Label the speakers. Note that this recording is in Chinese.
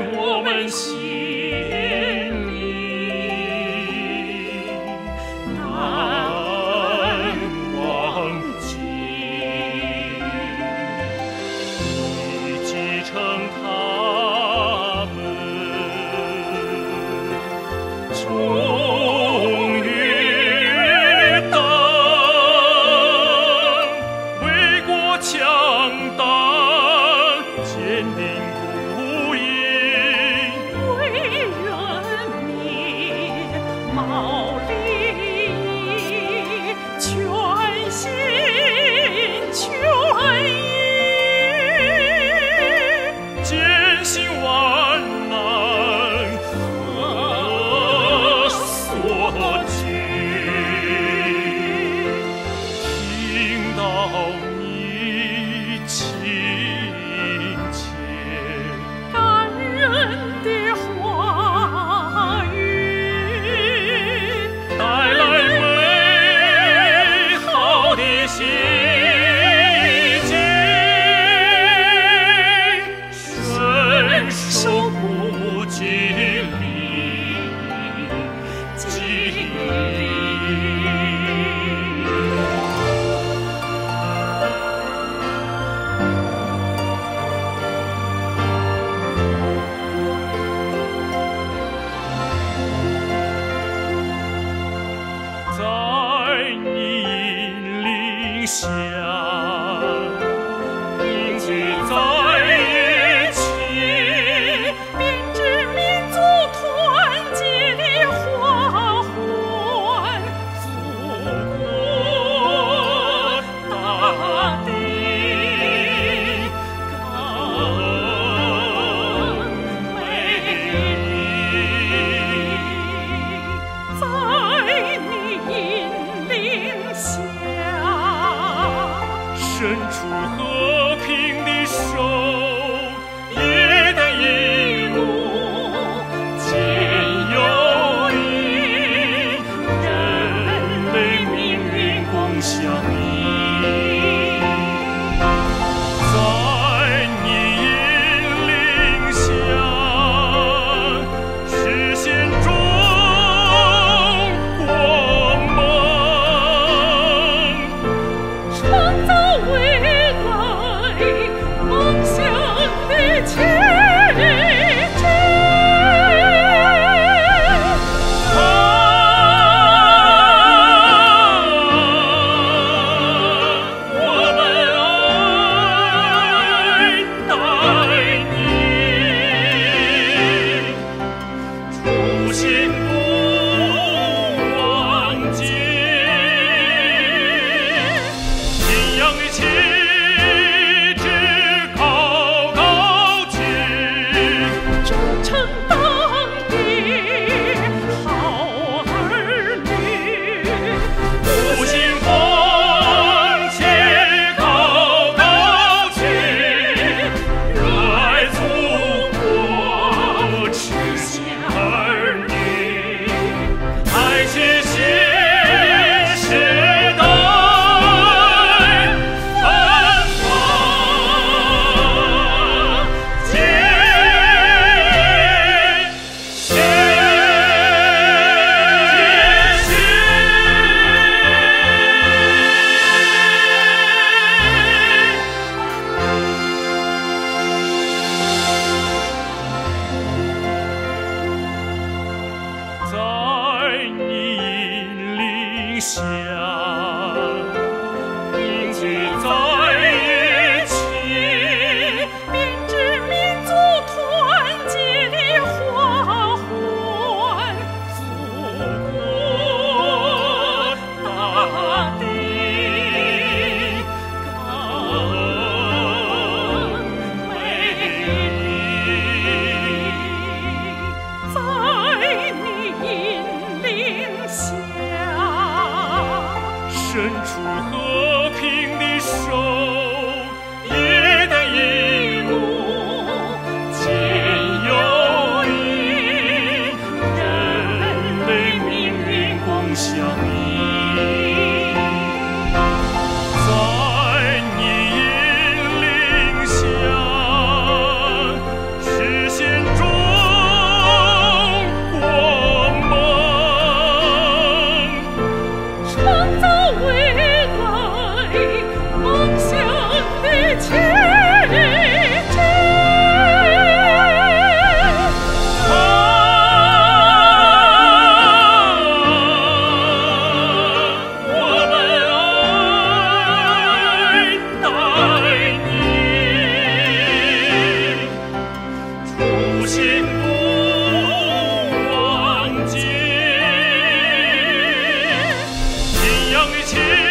Speaker 1: 我们心
Speaker 2: Alicia.
Speaker 1: 伸出和平的手，也得一路见友谊，人类命运共享。情起。